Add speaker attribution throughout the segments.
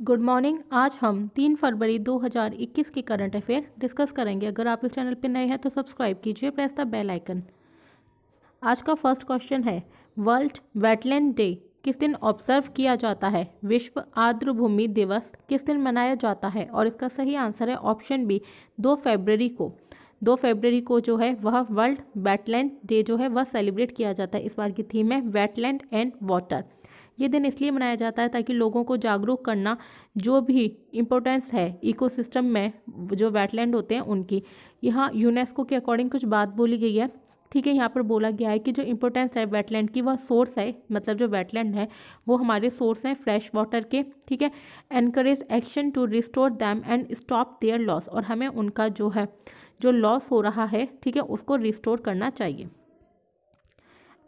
Speaker 1: Good morning आज हम तीन फरवरी 2021 के करंट अफेयर डिस्कस करेंगे। अगर आप इस चैनल पर नए हैं तो सब्सक्राइब कीजिए प्रेस द बेल आइकन आज का फ़र्स्ट क्वेश्चन है वर्ल्ड वेटलैंड डे किस दिन ऑब्ज़र्व किया जाता है? विश्व आर्द्र भूमि दिवस किस दिन मनाया जाता है? और इसका सही आंसर है ऑप्शन बी दो फरवरी को। दो फरवरी को जो है, वह वर्ल्ड वेटलैंड डे जो है, वह सेलिब्रेट किया जाता है। इस बार की थीम है वेटलैंड एंड वाटर ये दिन इसलिए मनाया जाता है ताकि लोगों को जागरूक करना जो भी इम्पोर्टेंस है इकोसिस्टम में, जो वेटलैंड होते हैं उनकी। यहाँ यूनेस्को के अकॉर्डिंग कुछ बात बोली गई है। ठीक है, यहाँ पर बोला गया है कि जो इम्पोर्टेंस है वेटलैंड की, वह सोर्स है मतलब जो वेटलैंड है, वो हमारे सोर्स हैं फ्रेश वाटर के। ठीक है encourage action to restore them and stop their loss और हमें उनका जो है, जो लॉस हो रहा है, ठीक है, उसको रिस्टोर करना चाहिए।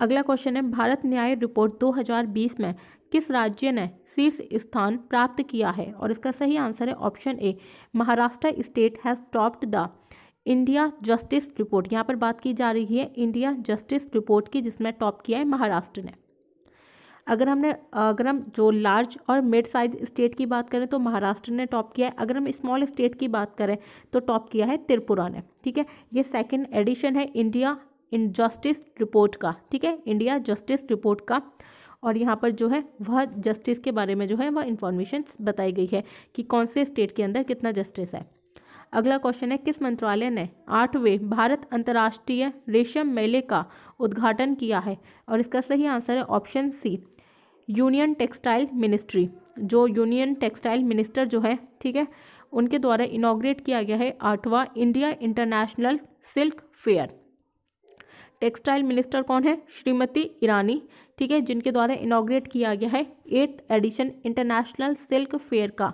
Speaker 1: अगला क्वेश्चन है, भारत न्याय रिपोर्ट 2020 में किस राज्य ने शीर्ष स्थान प्राप्त किया है? और इसका सही आंसर है option A Maharashtra state has topped the India justice report यहाँ पर बात की जा रही है इंडिया जस्टिस रिपोर्ट की, जिसमें टॉप किया है महाराष्ट्र ने। अगर हमने, अगर हम जो लार्ज और मिड साइज़ स्टेट की बात करें तो महाराष्ट्र ने टॉप किया है। अगर हम स्मॉल स्टेट की बात करें तो टॉप किया है त्रिपुरा ने। ठीक है? ये सेकंड एडिशन है इंडिया इन जस्टिस रिपोर्ट का, ठीक है? इंडिया जस्टिस रिपोर्ट का। और यहाँ पर जो है, वह जस्टिस के बारे में जो है, वह इंफॉर्मेशन बताई गई है कि कौन से स्टेट के अंदर कितना जस्टिस है। अगला क्वेश्चन है, किस मंत्रालय ने आठवें भारत अंतर्राष्ट्रीय रेशम मेले का उद्घाटन किया है? और इसका सही आंसर है option C union textile ministry जो यूनियन टेक्सटाइल मिनिस्टर जो है, ठीक है, उनके द्वारा इनाग्रेट किया गया है आठवां India international silk fair textile minister कौन है? श्रीमती ईरानी, ठीक है, जिनके द्वारा इनाग्रेट किया गया है eighth edition international silk fair का,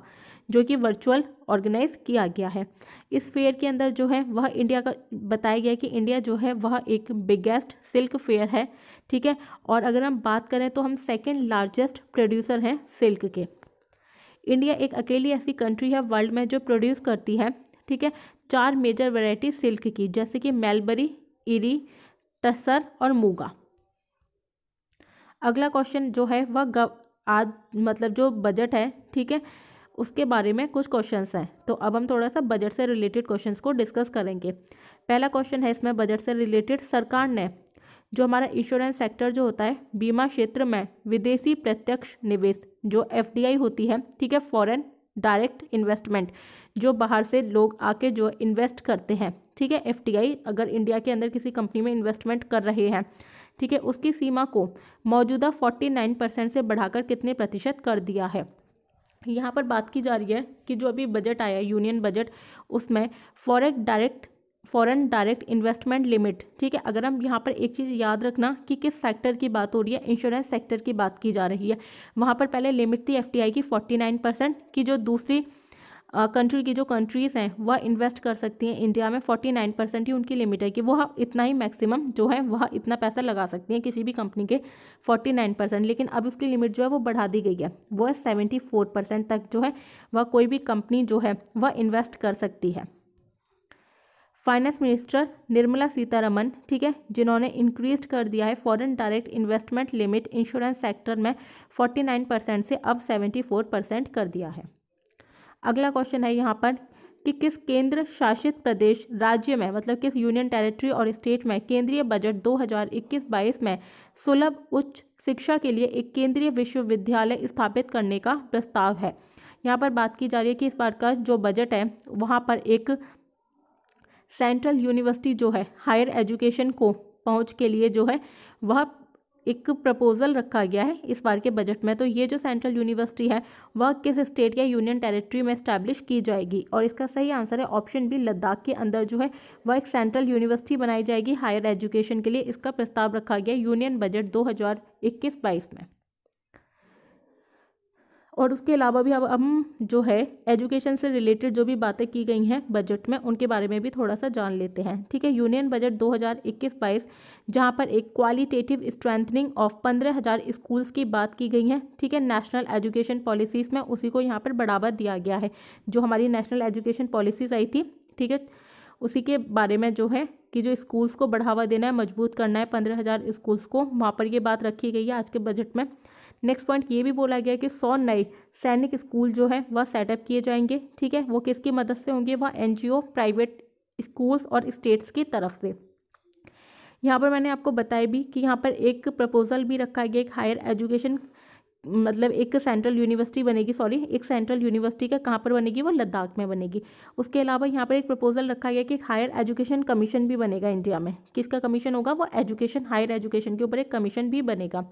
Speaker 1: जो कि वर्चुअल ऑर्गेनाइज किया गया है। इस फेयर के अंदर जो है, वह इंडिया का, बताया गया कि इंडिया जो है, वह एक बिगेस्ट सिल्क फेयर है, ठीक है, और अगर हम बात करें तो हम सेकेंड लार्जेस्ट प्रोड्यूसर हैं सिल्क के। इंडिया एक अकेली ऐसी कंट्री है वर्ल्ड में जो प्रोड्यूस करती है, ठीक है, चार मेजर वेराइटी सिल्क की, जैसे कि मेलबरी इरी टसर और मूगा। अगला क्वेश्चन जो है, वह गव आज मतलब जो बजट है, ठीक है, उसके बारे में कुछ क्वेश्चंस हैं। तो अब हम थोड़ा सा बजट से रिलेटेड क्वेश्चंस को डिस्कस करेंगे। पहला क्वेश्चन है इसमें बजट से रिलेटेड सरकार ने, जो हमारा इंश्योरेंस सेक्टर जो होता है, बीमा क्षेत्र में विदेशी प्रत्यक्ष निवेश, जो एफडीआई होती है, ठीक है फॉरेन डायरेक्ट इन्वेस्टमेंट, जो बाहर से लोग आके जो इन्वेस्ट करते हैं, ठीक है? एफटीआई अगर इंडिया के अंदर किसी कंपनी में इन्वेस्टमेंट कर रहे हैं, ठीक है? उसकी सीमा को मौजूदा 49 परसेंट से बढ़ाकर कितने प्रतिशत कर दिया है? यहाँ पर बात की जा रही है कि जो अभी बजट आया, यूनियन बजट, उसमें फॉरेक्ट direct foreign direct investment limit, ठीक है? अगर हम यहाँ पर एक चीज़ याद रखना कि किस सेक्टर की बात हो रही है इंश्योरेंस सेक्टर की बात की जा रही है। वहाँ पर पहले लिमिट थी एफ़ की फोर्टी नाइन परसेंट की जो दूसरी कंट्री की जो कंट्रीज़ हैं, वह इन्वेस्ट कर सकती हैं। इंडिया में फोर्टी नाइन परसेंट ही उनकी लिमिट है कि वह इतना ही मैक्सिमम जो है, वह इतना पैसा लगा सकती हैं किसी भी कंपनी के फोर्टी नाइन परसेंट लेकिन अब उसकी लिमिट जो है, वो बढ़ा दी गई है। वो है सेवेंटी फोर परसेंट तक जो है, वह कोई भी कंपनी जो है, वह इन्वेस्ट कर सकती है। फाइनेंस मिनिस्टर निर्मला सीतारमन ठीक है, जिन्होंने इंक्रीज कर दिया है foreign direct investment limit insurance sector में 49 परसेंट से अब 74 परसेंट कर दिया है। अगला क्वेश्चन है यहाँ पर कि किस केंद्र शासित प्रदेश राज्य में मतलब किस यूनियन टेरिटरी और स्टेट में केंद्रीय बजट 2021-22 में सुलभ उच्च शिक्षा के लिए एक केंद्रीय विश्वविद्यालय स्थापित करने का प्रस्ताव है? यहाँ पर बात की जा रही है कि इस बार का जो बजट है, वहाँ पर एक सेंट्रल यूनिवर्सिटी जो है, हायर एजुकेशन को पहुँच के लिए जो है, वह एक प्रपोजल रखा गया है इस बार के बजट में। तो ये जो सेंट्रल यूनिवर्सिटी है, वह किस स्टेट या यूनियन टेरिटरी में स्टैब्लिश की जाएगी? और इसका सही आंसर है ऑप्शन बी, लद्दाख के अंदर जो है, वह एक सेंट्रल यूनिवर्सिटी बनाई जाएगी हायर एजुकेशन के लिए। इसका प्रस्ताव रखा गया यूनियन बजट दो हज़ार इक्कीस बाईस में। और उसके अलावा भी अब हम जो है एजुकेशन से रिलेटेड जो भी बातें की गई हैं बजट में, उनके बारे में भी थोड़ा सा जान लेते हैं। ठीक है यूनियन बजट 2021-22 जहाँ पर एक क्वालिटेटिव स्ट्रेंथनिंग ऑफ़ पंद्रह हज़ार स्कूल्स की बात की गई है। ठीक है नेशनल एजुकेशन पॉलिसीज़ में उसी को यहाँ पर बढ़ावा दिया गया है, जो हमारी नेशनल एजुकेशन पॉलिसीज़ आई थी। ठीक है, उसी के बारे में जो है कि जो स्कूल्स को बढ़ावा देना है, मज़बूत करना है पंद्रह हज़ार स्कूल्स को, वहाँ पर ये बात रखी गई है आज के बजट में। नेक्स्ट पॉइंट ये भी बोला गया कि सौ नए सैनिक स्कूल जो है, वह सेटअप किए जाएँगे, ठीक है? वो किसकी मदद से होंगे? वह एनजीओ प्राइवेट स्कूल्स और स्टेट्स की तरफ़ से। यहाँ पर मैंने आपको बताया भी कि यहाँ पर एक प्रपोजल भी रखा गया, एक हायर एजुकेशन मतलब एक सेंट्रल यूनिवर्सिटी बनेगी सॉरी एक सेंट्रल यूनिवर्सिटी का कहाँ पर बनेगी? वो लद्दाख में बनेगी। उसके अलावा यहाँ पर एक प्रपोजल रखा गया कि एक हायर एजुकेशन कमीशन भी बनेगा इंडिया में। किसका कमीशन होगा? वो एजुकेशन हायर एजुकेशन के ऊपर एक कमीशन भी बनेगा।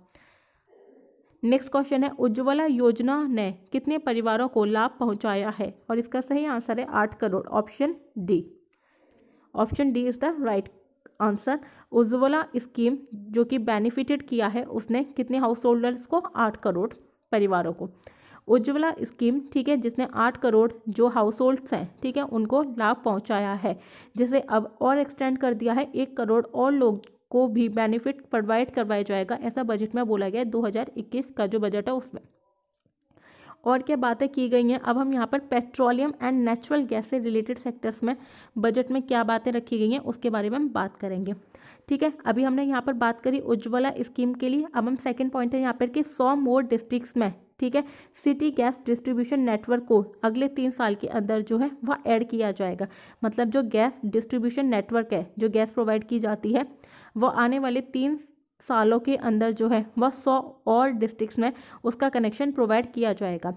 Speaker 1: नेक्स्ट क्वेश्चन है, उज्ज्वला योजना ने कितने परिवारों को लाभ पहुँचाया है? और इसका सही आंसर है आठ crore, option D. Option D is the right answer. Ujjwala scheme जो कि बेनिफिटेड किया है, उसने कितने हाउस होल्डर्स को? आठ करोड़ परिवारों को। उज्ज्वला स्कीम, ठीक है, जिसने आठ करोड़ जो हाउस होल्ड्स हैं, ठीक है, उनको लाभ पहुँचाया है। जिसे अब और एक्सटेंड कर दिया है, एक करोड़ और लोग को भी बेनिफिट प्रोवाइड करवाया जाएगा, ऐसा बजट में बोला गया है 2021 का जो बजट है उसमें। और क्या बातें की गई हैं? अब हम यहाँ पर पेट्रोलियम एंड नेचुरल गैस से रिलेटेड सेक्टर्स में बजट में क्या बातें रखी गई हैं, उसके बारे में हम बात करेंगे। ठीक है, अभी हमने यहाँ पर बात करी उज्ज्वला स्कीम के लिए। अब हम सेकेंड पॉइंट है यहाँ पर कि सौ मोर डिस्ट्रिक्ट्स में, ठीक है सिटी गैस डिस्ट्रीब्यूशन नेटवर्क को अगले तीन साल के अंदर जो है, वह ऐड किया जाएगा। मतलब जो गैस डिस्ट्रीब्यूशन नेटवर्क है, जो गैस प्रोवाइड की जाती है वो आने वाले तीन सालों के अंदर जो है, वह सौ और डिस्ट्रिक्ट्स में उसका कनेक्शन प्रोवाइड किया जाएगा।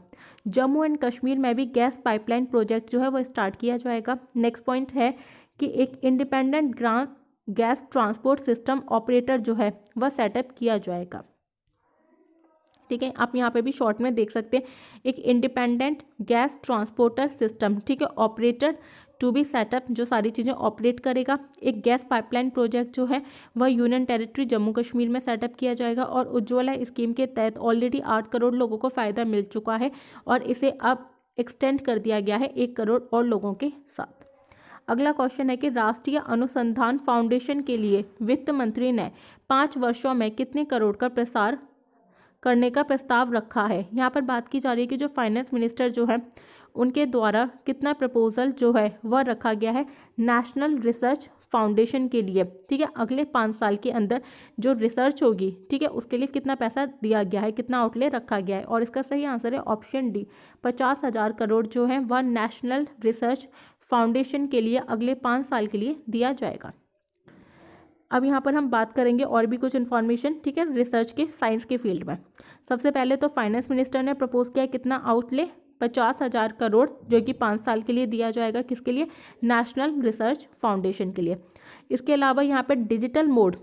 Speaker 1: जम्मू एंड कश्मीर में भी गैस पाइपलाइन प्रोजेक्ट जो है, वो स्टार्ट किया जाएगा। नेक्स्ट पॉइंट है कि एक independent grant gas transport system operator जो है, वह सेटअप किया जाएगा। ठीक है, आप यहाँ पे भी शॉर्ट में देख सकते हैं। एक इंडिपेंडेंट गैस ट्रांसपोर्टर सिस्टम ठीक है ऑपरेटर टू बी सेटअप जो सारी चीज़ें ऑपरेट करेगा। एक गैस पाइपलाइन प्रोजेक्ट जो है, वह यूनियन टेरिटरी जम्मू कश्मीर में सेटअप किया जाएगा और उज्ज्वला स्कीम के तहत ऑलरेडी आठ करोड़ लोगों को फ़ायदा मिल चुका है और इसे अब एक्सटेंड कर दिया गया है एक करोड़ और लोगों के साथ। अगला क्वेश्चन है कि राष्ट्रीय अनुसंधान फाउंडेशन के लिए वित्त मंत्री ने पाँच वर्षों में कितने करोड़ का प्रसार करने का प्रस्ताव रखा है? यहाँ पर बात की जा रही है कि जो फाइनेंस मिनिस्टर जो है उनके द्वारा कितना प्रपोजल जो है, वह रखा गया है नेशनल रिसर्च फाउंडेशन के लिए। ठीक है, अगले पाँच साल के अंदर जो रिसर्च होगी, ठीक है, उसके लिए कितना पैसा दिया गया है, कितना आउटले रखा गया है और इसका सही आंसर है ऑप्शन डी। पचास हज़ार करोड़ जो है, वह नेशनल रिसर्च फाउंडेशन के लिए अगले पाँच साल के लिए दिया जाएगा। अब यहाँ पर हम बात करेंगे और भी कुछ इन्फॉर्मेशन ठीक है रिसर्च के साइंस के फ़ील्ड में। सबसे पहले तो फाइनेंस मिनिस्टर ने प्रपोज किया कितना आउटले पचास हज़ार करोड़ जो कि पाँच साल के लिए दिया जाएगा किसके लिए? नेशनल रिसर्च फाउंडेशन के लिए। इसके अलावा यहाँ पर डिजिटल मोड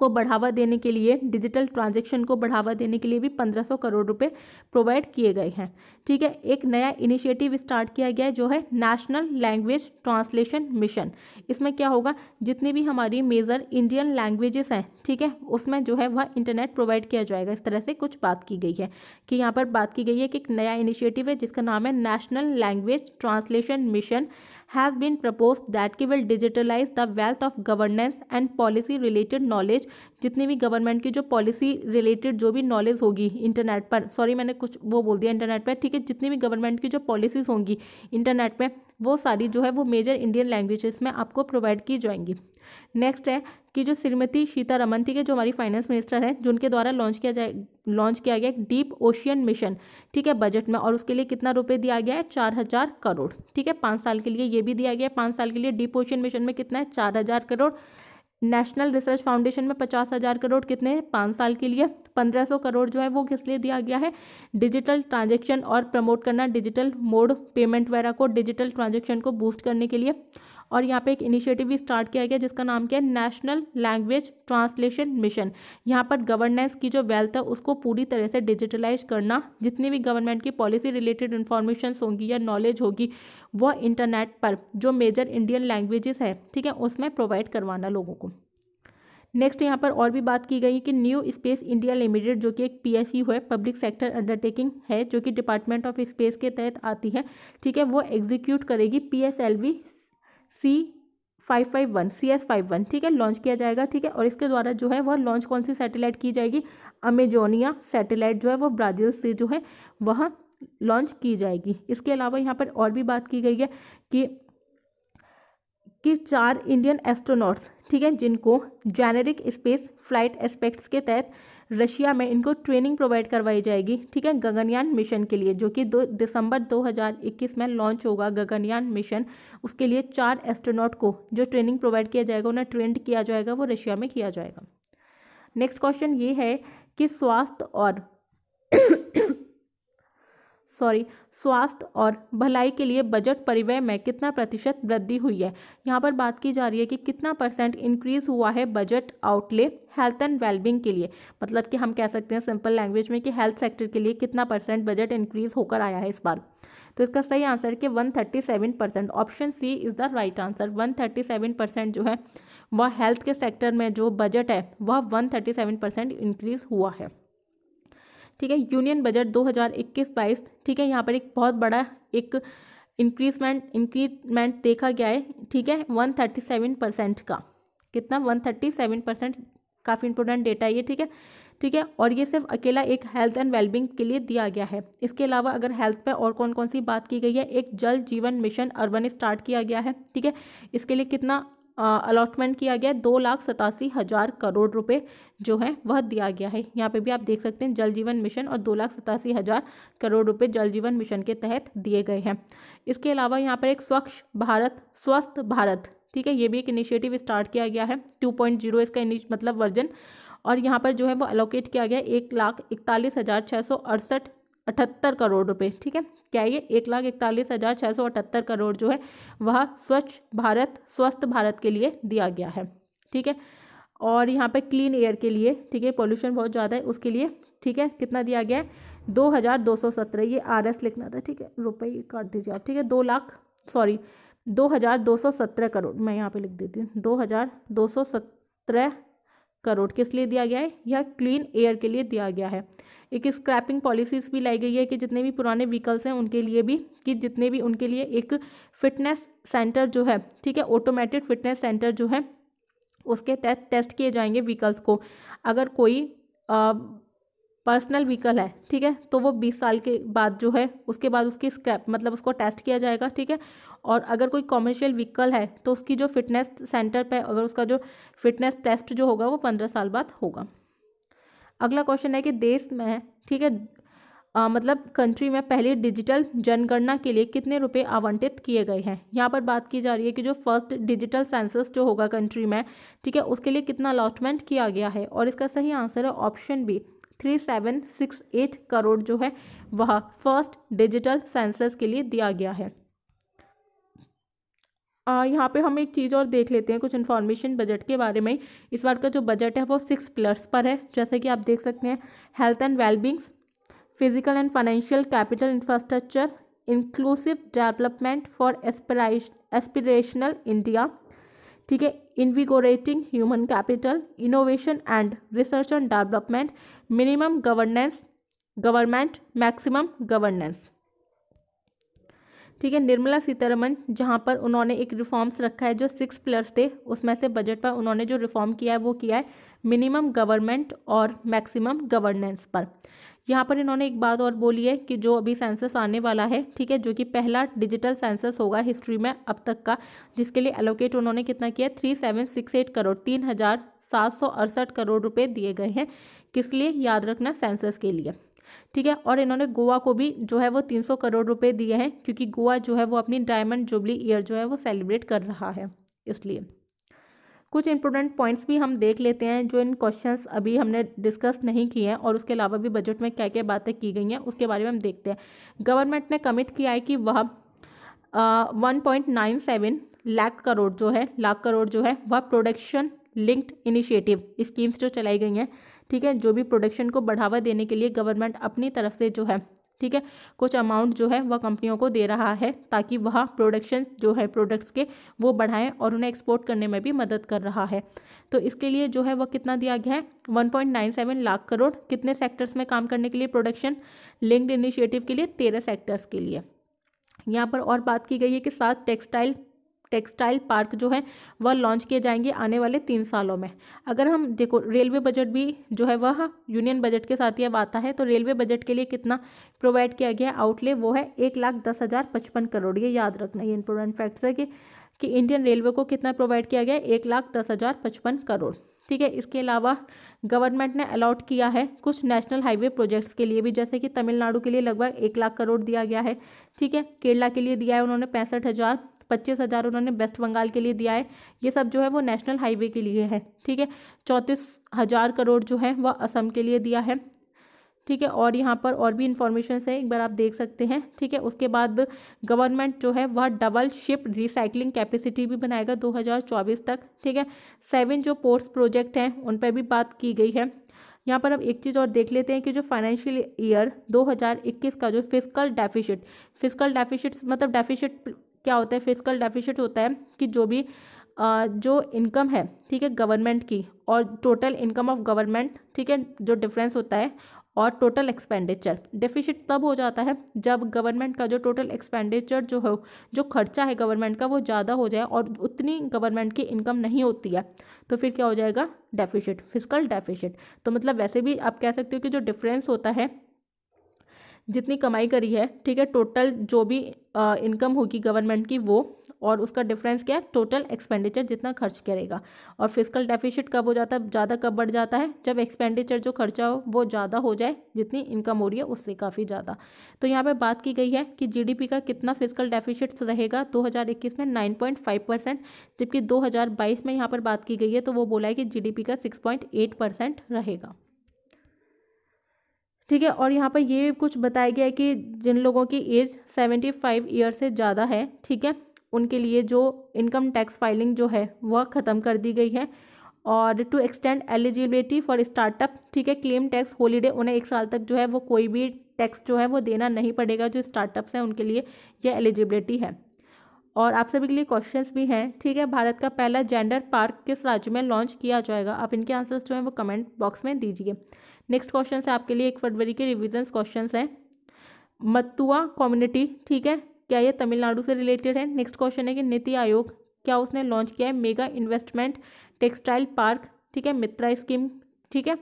Speaker 1: को बढ़ावा देने के लिए, डिजिटल ट्रांजेक्शन को बढ़ावा देने के लिए भी 1500 करोड़ रुपए प्रोवाइड किए गए हैं। ठीक है, एक नया इनिशिएटिव स्टार्ट किया गया है, जो है नेशनल लैंग्वेज ट्रांसलेशन मिशन। इसमें क्या होगा, जितनी भी हमारी मेजर इंडियन लैंग्वेजेस हैं, ठीक है, उसमें जो है वह इंटरनेट प्रोवाइड किया जाएगा। इस तरह से कुछ बात की गई है कि यहाँ पर बात की गई है कि एक नया इनिशिएटिव है, जिसका नाम है national language translation mission. Has been propose that की will digitalise the wealth of governance and policy related knowledge जितनी भी गवर्नमेंट की जो पॉलिसी रिलेटेड जो भी नॉलेज होगी इंटरनेट पर। सॉरी मैंने कुछ वो बोल दिया इंटरनेट पर। ठीक है, जितनी भी गवर्नमेंट की जो पॉलिसीज़ होंगी इंटरनेट पर वो सारी जो है वो मेजर इंडियन लैंग्वेजेस में आपको प्रोवाइड की जाएँगी। नेक्स्ट है कि जो श्रीमती सीतारमन, ठीक है, जो हमारी फाइनेंस मिनिस्टर है, जिनके द्वारा लॉन्च किया जाए लॉन्च किया गया एक डीप ओशियन मिशन ठीक है बजट में, और उसके लिए कितना रुपए दिया गया है? चार हज़ार करोड़, ठीक है, पाँच साल के लिए ये भी दिया गया है, पाँच साल के लिए डीप ओशियन मिशन में कितना है? चार हज़ार करोड़ नेशनल रिसर्च फाउंडेशन में पचास हज़ार करोड़ कितने पाँच साल के लिए पंद्रह सौ करोड़ जो है वो किस लिए दिया गया है? डिजिटल ट्रांजेक्शन और प्रमोट करना डिजिटल मोड पेमेंट वगैरह को डिजिटल ट्रांजेक्शन को बूस्ट करने के लिए। और यहाँ पे एक इनिशिएटिव भी स्टार्ट किया गया जिसका नाम क्या है? नेशनल लैंग्वेज ट्रांसलेशन मिशन यहाँ पर गवर्नेंस की जो वेल्थ है, उसको पूरी तरह से डिजिटलाइज करना, जितनी भी गवर्नमेंट की पॉलिसी रिलेटेड इन्फॉर्मेशन होंगी या नॉलेज होगी वह इंटरनेट पर, जो मेजर इंडियन लैंग्वेजेस है, ठीक है, उसमें प्रोवाइड करवाना लोगों को। नेक्स्ट यहाँ पर और भी बात की गई कि न्यू स्पेस इंडिया लिमिटेड जो कि एक पीएसयू है पब्लिक सेक्टर अंडरटेकिंग है, जो कि डिपार्टमेंट ऑफ़ स्पेस के तहत आती है, ठीक है, वो एग्जीक्यूट करेगी PSLV C five five one C S five one ठीक है? लॉन्च किया जाएगा, ठीक है? और इसके द्वारा जो है, वह लॉन्च कौन सी सैटेलाइट की जाएगी? अमेजोनिया सैटेलाइट जो है वो ब्राज़ील से जो है, वह लॉन्च की जाएगी। इसके अलावा यहाँ पर और भी बात की गई है कि कि चार इंडियन एस्ट्रोनॉट्स ठीक है? जिनको जेनेरिक स्पेस फ़्लाइट एस्पेक्ट्स के तहत रशिया में इनको ट्रेनिंग प्रोवाइड करवाई जाएगी, ठीक है, गगनयान मिशन के लिए, जो कि दो, दिसंबर 2021 में लॉन्च होगा गगनयान मिशन। उसके लिए चार एस्ट्रोनॉट को जो ट्रेनिंग प्रोवाइड किया जाएगा, उन्हें ट्रेंड किया जाएगा, वो रशिया में किया जाएगा। नेक्स्ट क्वेश्चन ये है कि स्वास्थ्य और सॉरी स्वास्थ्य और भलाई के लिए बजट परिव्यय में कितना प्रतिशत वृद्धि हुई है? यहाँ पर बात की जा रही है कि कितना परसेंट इंक्रीज हुआ है budget outlay health and wellbeing के लिए? मतलब कि हम कह सकते हैं सिंपल लैंग्वेज में कि हेल्थ सेक्टर के लिए कितना परसेंट बजट इंक्रीज होकर आया है इस बार। तो इसका सही आंसर है कि one thirty seven percent option C is the right answer one thirty seven percent जो है, वह हेल्थ के सेक्टर में जो बजट है, वह one thirty seven percent increase हुआ है। ठीक है, यूनियन बजट 2021-22 ठीक है, यहाँ पर एक बहुत बड़ा एक इंक्रीजमेंट इंक्रीजमेंट देखा गया है, ठीक है 137 परसेंट का। कितना? 137 परसेंट काफ़ी इंपॉर्टेंट डेटा है ये, ठीक है ठीक है, और ये सिर्फ़ अकेला एक हेल्थ एंड वेलबिंग के लिए दिया गया है। इसके अलावा अगर हेल्थ पे और कौन कौन सी बात की गई है, एक जल जीवन मिशन अर्बन स्टार्ट किया गया है, ठीक है, इसके लिए कितना अलॉटमेंट किया गया दो लाख सतासी हज़ार करोड़ रुपए जो है, वह दिया गया है। यहाँ पे भी आप देख सकते हैं, जल जीवन मिशन और दो लाख सतासी हज़ार करोड़ रुपए जल जीवन मिशन के तहत दिए गए हैं। इसके अलावा यहाँ पर एक स्वच्छ भारत, स्वस्थ भारत, ठीक है, ये भी एक इनिशिएटिव स्टार्ट किया गया है टू पॉइंट ज़ीरो इसका मतलब वर्जन, और यहाँ पर जो है वो अलोकेट किया गया एक लाख इकतालीस हज़ार छः सौ अड़सठ अठहत्तर करोड़ रुपए, ठीक है? क्या ये एक लाख इकतालीस हज़ार छः सौ अठहत्तर करोड़ जो है, वह स्वच्छ भारत, स्वस्थ भारत के लिए दिया गया है, ठीक है? और यहाँ पे क्लीन एयर के लिए, ठीक है पोल्यूशन बहुत ज़्यादा है उसके लिए, ठीक है? कितना दिया गया है? दो हज़ार दो सौ सत्रह, ये आर एस लिखना था, ठीक है? रुपये काट दीजिए आप, ठीक है? दो लाख सॉरी दो हज़ार दो सौ सत्रह करोड़, मैं यहाँ पे लिख देती हूँ, दो हज़ार दो सौ सत्रह करोड़ किस लिए दिया गया है? यह क्लीन एयर के लिए दिया गया है। एक स्क्रैपिंग पॉलिसीज़ भी लाई गई है कि जितने भी पुराने व्हीकल्स हैं उनके लिए भी, कि जितने भी उनके लिए एक फिटनेस सेंटर जो है, ठीक है ऑटोमेटेड फिटनेस सेंटर जो है, उसके तहत टेस्ट किए जाएँगे व्हीकल्स को। अगर कोई पर्सनल व्हीकल है, ठीक है तो वो बीस साल के बाद जो है, उसके बाद उसकी स्क्रैप मतलब उसको टेस्ट किया जाएगा, ठीक है। और अगर कोई कॉमर्शियल व्हीकल है तो उसकी जो फिटनेस सेंटर पे, अगर उसका जो फिटनेस टेस्ट जो होगा, वो पंद्रह साल बाद होगा। अगला क्वेश्चन है कि देश में ठीक है आ, मतलब कंट्री में पहले डिजिटल जनगणना के लिए कितने रुपए आवंटित किए गए हैं? यहाँ पर बात की जा रही है कि जो फ़र्स्ट डिजिटल सेंसस जो होगा कंट्री में ठीक है उसके लिए कितना अलॉटमेंट किया गया है? और इसका सही आंसर है option B three seven six eight crore जो है वह फ़र्स्ट डिजिटल सेंसस के लिए दिया गया है। यहाँ पे हम एक चीज़ और देख लेते हैं कुछ इन्फॉर्मेशन बजट के बारे में। इस बार का जो बजट है वो सिक्स पिलर्स पर है। जैसे कि आप देख सकते हैं health and wellbeings physical and financial capital infrastructure inclusive development for aspirational India ठीक है invigorating human capital innovation and research and development minimum governance government maximum governance ठीक है, निर्मला सीतारमन, जहाँ पर उन्होंने एक रिफॉर्म्स रखा है जो सिक्स पिलर्स थे, उसमें से बजट पर उन्होंने जो रिफॉर्म किया है, वो किया है मिनिमम गवर्नमेंट और मैक्सिमम गवर्नेंस पर। यहाँ पर इन्होंने एक बात और बोली है कि जो अभी सेंसस आने वाला है, ठीक है, जो कि पहला डिजिटल सेंसस होगा हिस्ट्री में अब तक का, जिसके लिए एलोकेट उन्होंने कितना किया three seven six eight crore, तीन हज़ार सात सौ अड़सठ करोड़ रुपए दिए गए हैं। किस लिए? याद रखना सेंसस के लिए। ठीक है? और इन्होंने गोवा को भी जो है वो तीन सौ करोड़ रुपए दिए हैं, क्योंकि गोवा जो है वो अपनी डायमंड जुबली ईयर जो है वो सेलिब्रेट कर रहा है, इसलिए। कुछ इंपॉर्टेंट पॉइंट्स भी हम देख लेते हैं, जो इन क्वेश्चंस अभी हमने डिस्कस नहीं किए हैं, और उसके अलावा भी बजट में क्या क्या बातें की गई हैं, उसके बारे में हम देखते हैं। गवर्नमेंट ने कमिट किया है कि वह one point nine seven lakh crore जो है, लाख करोड़ जो है, वह प्रोडक्शन लिंक्ड इनिशिएटिव स्कीम्स जो चलाई गई हैं ठीक है, जो भी प्रोडक्शन को बढ़ावा देने के लिए गवर्नमेंट अपनी तरफ़ से जो है, ठीक है, कुछ अमाउंट जो है वह कंपनियों को दे रहा है ताकि वह प्रोडक्शन जो है प्रोडक्ट्स के वो बढ़ाएँ और उन्हें एक्सपोर्ट करने में भी मदद कर रहा है। तो इसके लिए जो है वह कितना दिया गया है? 1.97 लाख करोड़। कितने सेक्टर्स में काम करने के लिए प्रोडक्शन लिंक्ड इनिशिएटिव के लिए तेरह सेक्टर्स के लिए। यहाँ पर और बात की गई है कि सात टेक्सटाइल टेक्सटाइल पार्क जो है, वह लॉन्च किए जाएँगे आने वाले तीन सालों में। अगर हम देखो, रेलवे बजट भी जो है, वह यूनियन बजट के साथ ही अब आता है तो रेलवे बजट के लिए कितना प्रोवाइड किया गया आउटले, वो है एक लाख दस हज़ार पचपन करोड़। ये याद रखना, ये इंपॉर्टेंट फैक्ट्स है कि कि इंडियन रेलवे को कितना प्रोवाइड किया गया, एक लाख दस हज़ार पचपन करोड़। ठीक है, इसके अलावा गवर्नमेंट ने अलॉट किया है कुछ नेशनल हाईवे प्रोजेक्ट्स के लिए भी, जैसे कि तमिलनाडु के लिए लगभग एक लाख करोड़ दिया गया है। ठीक है, केरला के लिए दिया है उन्होंने पैंसठ हज़ार पच्चीस हज़ार उन्होंने वेस्ट बंगाल के लिए दिया है। ये सब जो है वो नेशनल हाईवे के लिए है, ठीक है? चौंतीस हज़ार करोड़ जो है वह असम के लिए दिया है, ठीक है? और यहाँ पर और भी इंफॉर्मेशन है, एक बार आप देख सकते हैं, ठीक है? उसके बाद गवर्नमेंट जो है वह डबल शिप रिसाइकलिंग कैपेसिटी भी बनाएगा 2024 तक, ठीक है? सेवन जो पोर्ट्स प्रोजेक्ट हैं, उन पर भी बात की गई है। यहाँ पर अब एक चीज़ और देख लेते हैं कि जो फाइनेंशियल ईयर 2021 का जो फ़िज़िकल डेफिशिट फ़िज़िकल डेफिशिट मतलब डेफिशिट क्या होता है फ़िज़िकल डेफिशिट होता है कि जो भी जो इनकम है, ठीक है गवर्नमेंट की और टोटल इनकम ऑफ़ गवर्नमेंट ठीक है, जो डिफरेंस होता है और टोटल एक्सपेंडिचर डेफिसिट तब हो जाता है जब गवर्नमेंट का जो टोटल एक्सपेंडिचर जो हो, जो खर्चा है गवर्नमेंट का वो ज़्यादा हो जाए और उतनी गवर्नमेंट की इनकम नहीं होती है तो फिर क्या हो जाएगा? डेफिसिट फ़िज़िकल डेफिसिट तो मतलब वैसे भी आप कह सकते हो कि जो डिफरेंस होता है जितनी कमाई करी है, ठीक है टोटल जो भी इनकम होगी गवर्नमेंट की वो, और उसका डिफरेंस क्या है टोटल एक्सपेंडिचर जितना खर्च करेगा। और फ़िज़िकल डेफिशिट कब हो जाता है, ज़्यादा कब बढ़ जाता है, जब एक्सपेंडिचर जो खर्चा हो, वो ज़्यादा हो जाए, जितनी इनकम हो रही है, उससे काफ़ी ज़्यादा। तो यहाँ पर बात की गई है कि जीडीपी का कितना फ़िज़िकल डेफिसिट रहेगा 2021 में 9.5 परसेंट जबकि 2022 में यहाँ पर बात की गई है तो वो बोला है कि जीडीपी का 6.8 परसेंट रहेगा। ठीक है, और यहाँ पर ये कुछ बताया गया है कि जिन लोगों की एज सेवेंटी फाइव ईयर से ज़्यादा है, ठीक है, उनके लिए जो इनकम टैक्स फाइलिंग जो है, वह ख़त्म कर दी गई है। और to extend eligibility for startup ठीक है क्लेम टैक्स हॉलीडे उन्हें एक साल तक जो है, वो कोई भी टैक्स जो है, वो देना नहीं पड़ेगा जो स्टार्टअप्स हैं उनके लिए, यह एलिजिबिलिटी है। और आप सभी के लिए क्वेश्चंस भी हैं, ठीक है, भारत का पहला जेंडर पार्क किस राज्य में लॉन्च किया जाएगा? आप इनके आंसर्स जो हैं, वो कमेंट बॉक्स में दीजिए। नेक्स्ट क्वेश्चन है आपके लिए। एक फरवरी के रिविजन क्वेश्चन हैं। मत्तुआ कम्युनिटी ठीक है? क्या ये तमिलनाडु से रिलेटेड है? नेक्स्ट क्वेश्चन है कि नीति आयोग, क्या उसने लॉन्च किया है? मेगा इन्वेस्टमेंट टेक्सटाइल पार्क ठीक है? मित्रा स्कीम ठीक है?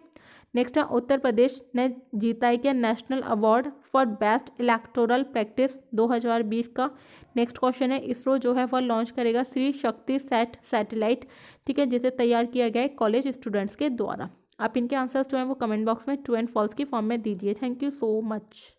Speaker 1: नेक्स्ट है, उत्तर प्रदेश ने जीता है क्या national award for best electoral practice 2020 का? नेक्स्ट क्वेश्चन है, इसरो जो है वह लॉन्च करेगा श्री शक्ति सेट सैटेलाइट ठीक है? जिसे तैयार किया गया है कॉलेज स्टूडेंट्स के द्वारा। आप इनके आंसर्स जो हैं वो कमेंट बॉक्स में ट्रू एंड फॉल्स की फॉर्म में दीजिए। Thank you so much.